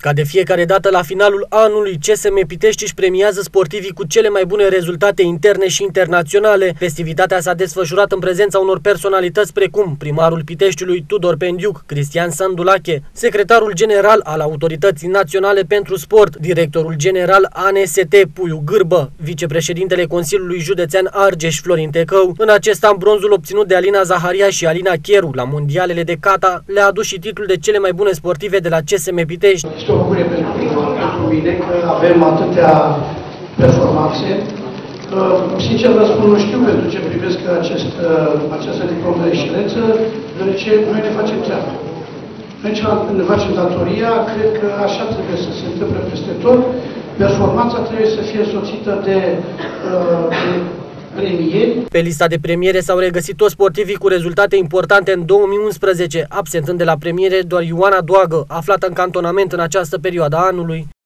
Ca de fiecare dată la finalul anului, CSM Pitești își premiază sportivii cu cele mai bune rezultate interne și internaționale. Festivitatea s-a desfășurat în prezența unor personalități precum primarul Piteștiului Tudor Pendiuc, Cristian Sandulache, secretarul general al Autorității Naționale pentru Sport, directorul general ANST Puiu Gârbă, vicepreședintele Consiliului Județean Argeș Florin Tecău. În acest an, bronzul obținut de Alina Zaharia și Alina Chieru la mondialele de kata le-a adus și titlul de cele mai bune sportive de la CSM Pitești este o bucurie pentru, pentru mine că avem atâtea performanțe. Sincer vă spun, nu știu pentru ce privesc acest, această diplom de excelență, deoarece noi ne facem treaba. Noi ne facem datoria, cred că așa trebuie să se întâmple peste tot. Performanța trebuie să fie soțită de, de premieri. Pe lista de premiere s-au regăsit toți sportivii cu rezultate importante în 2011, absentând de la premiere doar Ioana Doagă, aflată în cantonament în această perioadă a anului.